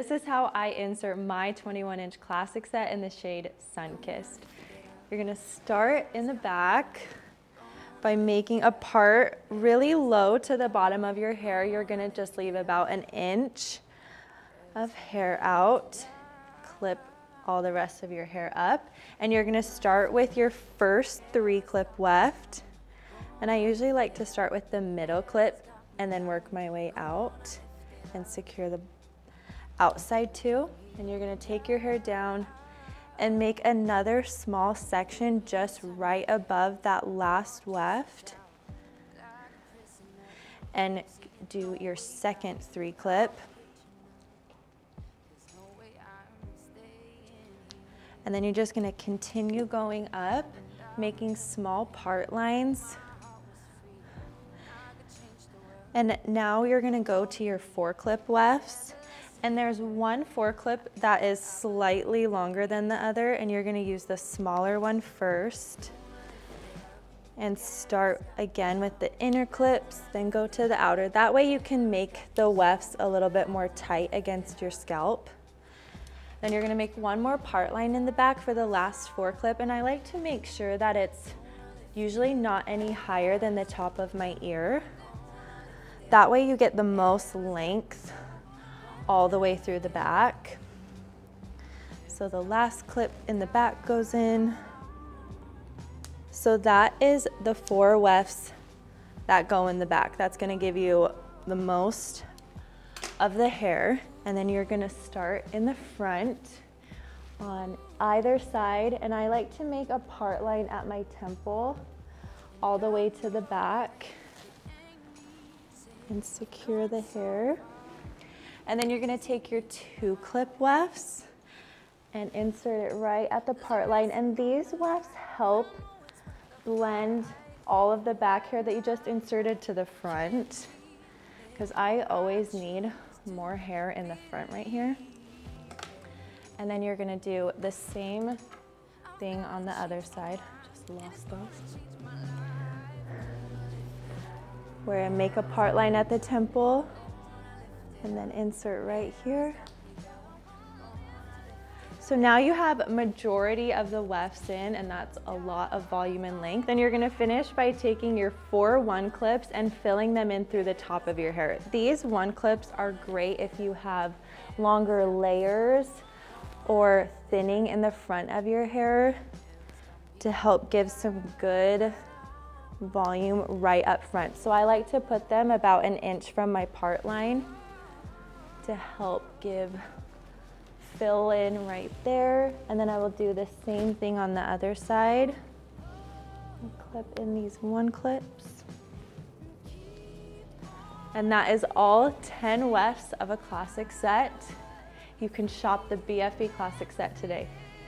This is how I insert my 21 inch classic set in the shade Sunkissed. You're gonna start in the back by making a part really low to the bottom of your hair. You're gonna just leave about an inch of hair out. Clip all the rest of your hair up. And you're gonna start with your first three clip weft. And I usually like to start with the middle clip and then work my way out and secure the outside too. And you're gonna take your hair down and make another small section just right above that last weft. And do your second three clip. And then you're just gonna continue going up, making small part lines. And now you're gonna go to your four clip wefts. And there's one four clip that is slightly longer than the other and you're gonna use the smaller one first and start again with the inner clips, then go to the outer. That way you can make the wefts a little bit more tight against your scalp. Then you're gonna make one more part line in the back for the last four clip and I like to make sure that it's usually not any higher than the top of my ear. That way you get the most length all the way through the back. So the last clip in the back goes in. So that is the four wefts that go in the back. That's gonna give you the most of the hair. And then you're gonna start in the front on either side. And I like to make a part line at my temple all the way to the back and secure the hair. And then you're gonna take your two clip wefts and insert it right at the part line. And these wefts help blend all of the back hair that you just inserted to the front because I always need more hair in the front right here. And then you're gonna do the same thing on the other side. Just lost those. Where I make a part line at the temple and then insert right here. So now you have majority of the wefts in and that's a lot of volume and length. Then you're gonna finish by taking your four one clips and filling them in through the top of your hair. These one clips are great if you have longer layers or thinning in the front of your hair to help give some good volume right up front. So I like to put them about an inch from my part line to help give fill in right there. And then I will do the same thing on the other side. Clip in these one clips. And that is all 10 wefts of a classic set. You can shop the BFB classic set today.